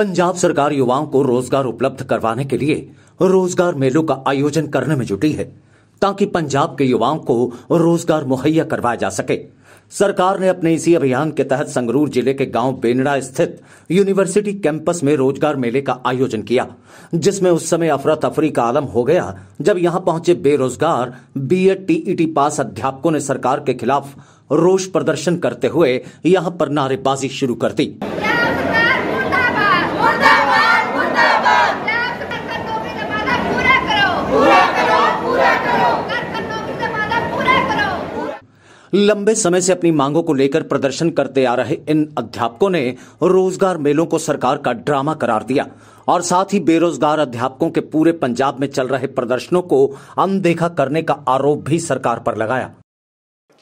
पंजाब सरकार युवाओं को रोज़गार उपलब्ध करवाने के लिए रोज़गार मेलों का आयोजन करने में जुटी है, ताकि पंजाब के युवाओं को रोज़गार मुहैया करवाया जा सके। सरकार ने अपने इसी अभियान के तहत संगरूर ज़िले के गाँव बेनड़ा स्थित यूनिवर्सिटी कैंपस में रोज़गार मेले का आयोजन किया, जिसमें उस समय अफरा तफरी का आलम हो गया, जब यहाँ पहुँचे बेरोजगार बीएड टीईटी पास अध्यापकों ने सरकार के खिलाफ रोष प्रदर्शन करते हुए यहाँ पर नारेबाजी शुरू कर दी। लंबे समय से अपनी मांगों को लेकर प्रदर्शन करते आ रहे इन अध्यापकों ने रोज़गार मेलों को सरकार का ड्रामा करार दिया और साथ ही बेरोजगार अध्यापकों के पूरे पंजाब में चल रहे प्रदर्शनों को अनदेखा करने का आरोप भी सरकार पर लगाया।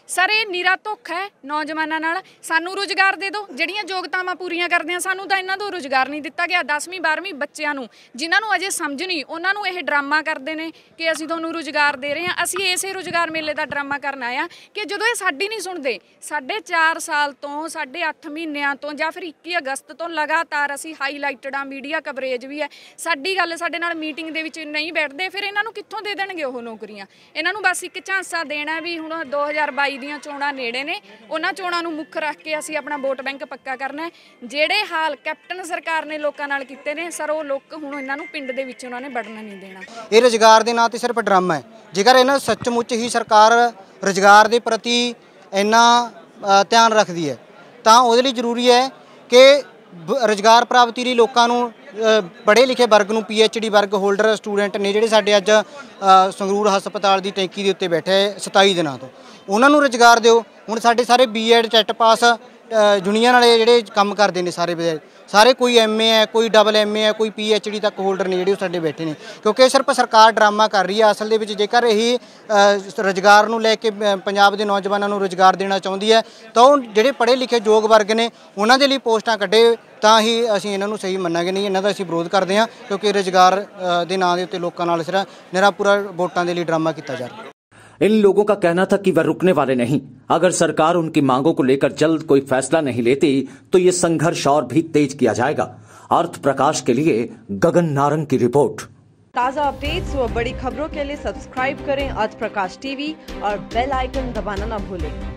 ਸਰ, ਇਹ ਨੀਰਾ ਧੋਖਾ ਹੈ ਨੌਜਵਾਨਾਂ ਨਾਲ। ਸਾਨੂੰ ਰੋਜ਼ਗਾਰ ਦੇ ਦਿਓ। ਜਿਹੜੀਆਂ ਯੋਗਤਾਵਾਂ ਪੂਰੀਆਂ ਕਰਦੇ ਆ ਸਾਨੂੰ ਤਾਂ ਇਹਨਾਂ ਤੋਂ ਰੋਜ਼ਗਾਰ ਨਹੀਂ ਦਿੱਤਾ ਗਿਆ। 10ਵੀਂ 12ਵੀਂ ਬੱਚਿਆਂ ਨੂੰ, ਜਿਨ੍ਹਾਂ ਨੂੰ ਅਜੇ ਸਮਝ ਨਹੀਂ, ਉਹਨਾਂ ਨੂੰ ਇਹ ਡਰਾਮਾ ਕਰਦੇ ਨੇ ਕਿ ਅਸੀਂ ਤੁਹਾਨੂੰ ਰੋਜ਼ਗਾਰ ਦੇ ਰਹੇ ਹਾਂ। ਅਸੀਂ ਇਸੇ ਰੋਜ਼ਗਾਰ ਮੇਲੇ ਦਾ ਡਰਾਮਾ ਕਰਨ ਆਏ ਆ ਕਿ ਜਦੋਂ ਇਹ ਸਾਡੀ ਨਹੀਂ ਸੁਣਦੇ, ਸਾਢੇ 4 ਸਾਲ ਤੋਂ, ਸਾਢੇ 8 ਮਹੀਨਿਆਂ ਤੋਂ ਜਾਂ ਫਿਰ 21 ਅਗਸਤ ਤੋਂ ਲਗਾਤਾਰ ਅਸੀਂ ਹਾਈਲਾਈਟਡ ਆ ਮੀਡੀਆ ਕਵਰੇਜ ਵੀ ਹੈ। ਸਾਡੀ ਗੱਲ ਸਾਡੇ ਨਾਲ ਮੀਟਿੰਗ ਦੇ ਵਿੱਚ ਨਹੀਂ ਬੈਠਦੇ, ਫਿਰ ਇਹਨਾਂ ਨੂੰ ਕਿੱਥੋਂ ਦੇ ਦੇਣਗੇ ਉਹ ਨੌਕਰੀਆਂ? ਇਹਨਾਂ ਨੂੰ ਬਸ ਇੱਕ ਝਾਂਸਾ ਦੇਣਾ ਵੀ ਹੁਣ 2022 ਦੀਆਂ ਚੋਣਾਂ ਨੇੜੇ ਨੇ। ਉਹਨਾਂ ਚੋਣਾਂ ਨੂੰ ਮੁੱਖ ਰੱਖ ਕੇ ਅਸੀਂ ਆਪਣਾ ਵੋਟ ਬੈਂਕ ਪੱਕਾ ਕਰਨਾ ਹੈ। ਜਿਹੜੇ ਹਾਲ ਕੈਪਟਨ ਸਰਕਾਰ ਨੇ ਲੋਕਾਂ ਨਾਲ ਕੀਤੇ ਨੇ, ਸਰ ਉਹ ਲੋਕ ਹੁਣ ਇਹਨਾਂ ਨੂੰ ਪਿੰਡ ਦੇ ਵਿੱਚ ਉਹਨਾਂ ਨੇ ਵੜਨਾ ਨਹੀਂ ਦੇਣਾ। ਇਹ ਰੁਜ਼ਗਾਰ ਦੇ ਨਾਂ ਤੇ ਸਿਰਫ ਡਰਾਮਾ ਹੈ। ਜੇਕਰ ਇਹਨਾਂ ਸੱਚਮੁੱਚ ਹੀ ਸਰਕਾਰ ਰੁਜ਼ਗਾਰ ਦੇ ਪ੍ਰਤੀ ਇੰਨਾ ਧਿਆਨ ਰੱਖਦੀ ਹੈ, ਤਾਂ ਉਹਦੇ ਲਈ ਜ਼ਰੂਰੀ ਹੈ ਕਿ ਰੁਜ਼ਗਾਰ ਪ੍ਰਾਪਤੀ ਲਈ ਲੋਕਾਂ ਨੂੰ ਪੜ੍ਹੇ ਲਿਖੇ ਵਰਗ ਨੂੰ ਡੀ ਵਰਗ ਹੋਲਡਰ ਸਟੂਡੈਂਟ ਨੇ ਜਿਹੜੇ ਸਾਡੇ ਅੱਜ ਸੰਗਰੂਰ ਹਸਪਤਾਲ ਦੀ ਟੈਂਕੀ ਦੇ ਉੱਤੇ ਬੈਠੇ 27 ਦਿਨਾਂ ਤੋਂ। ਉਹਨਾਂ ਨੂੰ ਰੁਜ਼ਗਾਰ ਦਿਓ। ਹੁਣ ਸਾਡੇ ਸਾਰੇ ਬੀਐਡ ਚੈਟ ਪਾਸ ਜੁਨੀਅਰ ਵਾਲੇ ਜਿਹੜੇ ਕੰਮ ਕਰਦੇ ਨੇ ਸਾਰੇ ਸਾਰੇ ਕੋਈ ਐਮਏ ਹੈ, ਕੋਈ ਡਬਲ ਐਮਏ ਹੈ, ਕੋਈ ਪੀ ਐੱਚ ਡੀ ਤੱਕ ਹੋਲਡਰ ਨੇ ਜਿਹੜੇ ਉਹ ਸਾਡੇ ਬੈਠੇ ਨੇ। ਕਿਉਂਕਿ ਸਿਰਫ ਸਰਕਾਰ ਡਰਾਮਾ ਕਰ ਰਹੀ ਹੈ ਅਸਲ ਦੇ ਵਿੱਚ ਜੇਕਰ ਇਹ ਰੋਜ਼ਗਾਰ ਨੂੰ ਲੈ ਕੇ ਪੰਜਾਬ ਦੇ ਨੌਜਵਾਨਾਂ ਨੂੰ ਰੋਜ਼ਗਾਰ ਦੇਣਾ ਚਾਹੁੰਦੀ ਹੈ, ਤਾਂ ਉਹ ਜਿਹੜੇ ਪੜ੍ਹੇ ਲਿਖੇ ਯੋਗ ਵਰਗ ਨੇ, ਉਹਨਾਂ ਦੇ ਲਈ ਪੋਸਟਾਂ ਕੱਢੇ ਤਾਂ ਹੀ ਅਸੀਂ ਇਹਨਾਂ ਨੂੰ ਸਹੀ ਮੰਨਾਂਗੇ ਨਹੀਂ ਇਹਨਾਂ ਦਾ ਅਸੀਂ ਵਿਰੋਧ ਕਰਦੇ ਹਾਂ ਕਿਉਂਕਿ ਰੋਜ਼ਗਾਰ ਅ, ਦੇ ਨਾਂ ਦੇ ਉੱਤੇ ਲੋਕਾਂ ਨਾਲ ਸਿਰਫ ਨਿਰਾ ਪੂਰਾ ਵੋਟਾਂ ਦੇ ਲਈ ਡਰਾਮਾ ਕੀਤਾ ਜਾ ਰਿਹਾ इन लोगों का कहना था कि वह रुकने वाले नहीं अगर सरकार उनकी मांगों को लेकर जल्द कोई फैसला नहीं लेती तो ये संघर्ष और भी तेज किया जाएगा अर्थ प्रकाश के लिए गगन नारंग की रिपोर्ट ताज़ा अपडेट्स व बड़ी खबरों के लिए सब्सक्राइब करें आज प्रकाश टीवी और बेल आइकन दबाना न भूलें